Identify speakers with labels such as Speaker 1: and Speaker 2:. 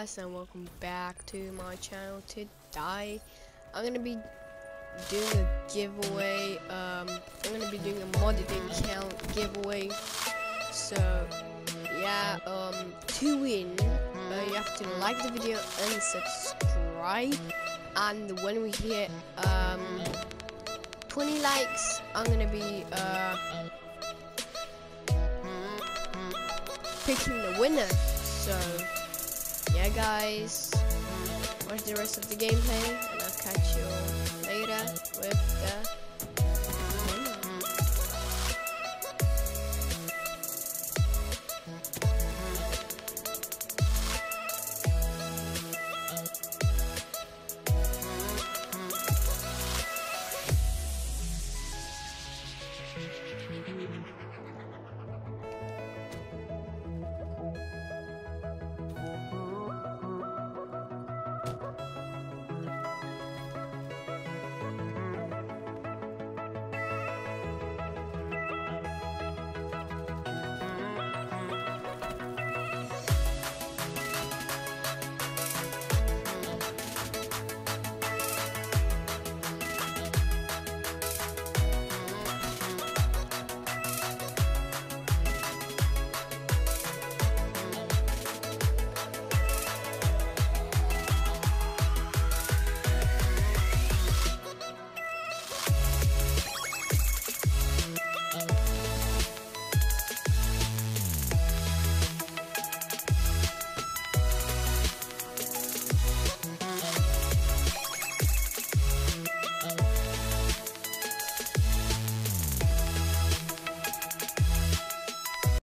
Speaker 1: guys and welcome back to my channel. Today I'm gonna be doing a giveaway um, I'm gonna be doing a modded account giveaway. So yeah um, to win uh, you have to like the video and subscribe. And when we hit um, 20 likes I'm gonna be uh, picking the winner. So yeah guys. Watch the rest of the gameplay and I'll catch you later with the